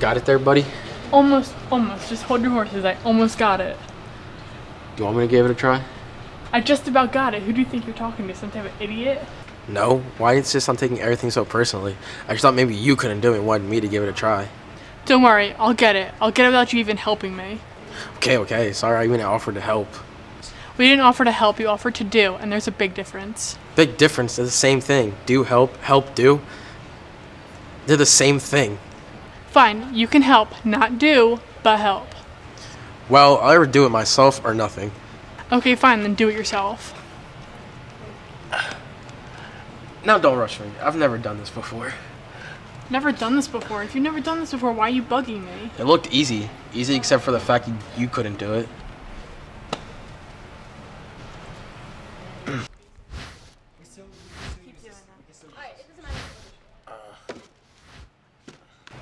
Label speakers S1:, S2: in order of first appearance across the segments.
S1: Got it there, buddy?
S2: Almost, almost. Just hold your horses. I almost got it.
S1: Do you want me to give it a try?
S2: I just about got it. Who do you think you're talking to? Some type of idiot?
S1: No. Why insist on taking everything so personally? I just thought maybe you couldn't do it and wanted me to give it a try.
S2: Don't worry. I'll get it. I'll get it without you even helping me.
S1: Okay, okay. Sorry I even offered to help.
S2: We didn't offer to help. You offered to do, and there's a big difference.
S1: Big difference. They're the same thing. Do, help, help, do. They're the same thing.
S2: Fine. You can help. Not do, but help.
S1: Well, I'll either do it myself or nothing.
S2: Okay, fine. Then do it yourself.
S1: Now don't rush me. I've never done this before.
S2: Never done this before. If you've never done this before, why are you bugging me?
S1: It looked easy. Easy except for the fact you, you couldn't do it.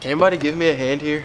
S1: Can anybody give me a hand here?